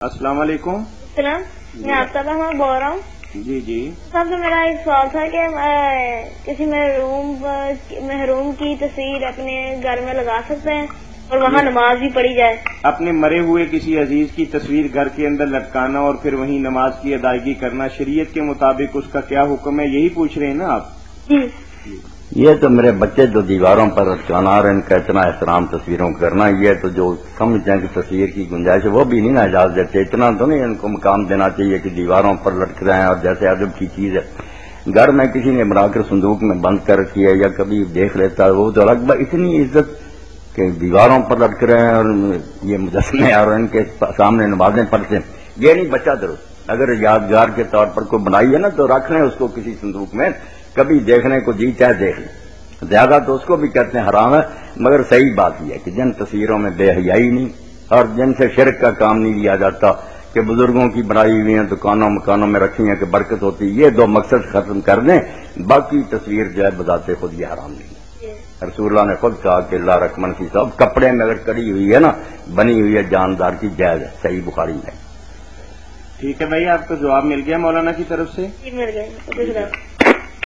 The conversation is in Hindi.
अस्सलाम वालेकुम सलाम। मैं आफ्ताब अहमद बोल रहा हूँ। जी जी। सब तो मेरा एक सवाल था कि मैं किसी महरूम महरूम की तस्वीर अपने घर में लगा सकते हैं और वहाँ नमाज़ भी पढ़ी जाए। अपने मरे हुए किसी अज़ीज़ की तस्वीर घर के अंदर लटकाना और फिर वहीं नमाज़ की अदायगी करना शरीयत के मुताबिक उसका क्या हुक्म है यही पूछ रहे हैं ना आप? जी। ये तो मेरे बच्चे जो दीवारों पर लटकाना और इनका इतना एहतराम तस्वीरों करना, ये तो जो समझते हैं कि तस्वीर की गुंजाइश है, वो भी नहीं ना इजाज़त देते। इतना तो नहीं इनको मकाम देना चाहिए कि दीवारों पर लटक रहे हैं और जैसे अदब की चीज़ है। घर में किसी ने बनाकर संदूक में बंद कर रखी है या कभी देख लेता है, वो तो अलग इतनी इज़्ज़त कि दीवारों पर लटक रहे हैं और ये मुजस्मे और इनके सामने नमाजें पढ़ते हैं। ये नहीं बच्चा दुरुस्त। अगर यादगार के तौर पर कोई बनाई है ना तो रख लें उसको किसी संदूक में। कभी देखने को जी चाहे देख लें। ज़्यादा तो उसको भी कहते हैं हराम है मगर सही बात यह है कि जिन तस्वीरों में बेहयाई नहीं और जिनसे शिरक का काम नहीं लिया जाता कि बुज़ुर्गों की बनाई हुई है दुकानों मकानों में रखी है कि बरकत होती है ये दो मकसद खत्म कर दें बाकी तस्वीर जो है बताते खुद ये हराम नहीं। है रसूल्ला ने खुद कहा कि अल्लाह रकमन की सब कपड़े में अगर कड़ी हुई है ना बनी हुई है जानदार की जायज़ है सही बुखारी में। ठीक है भाई आपको जवाब मिल गया मौलाना की तरफ़ से। जी मिल गए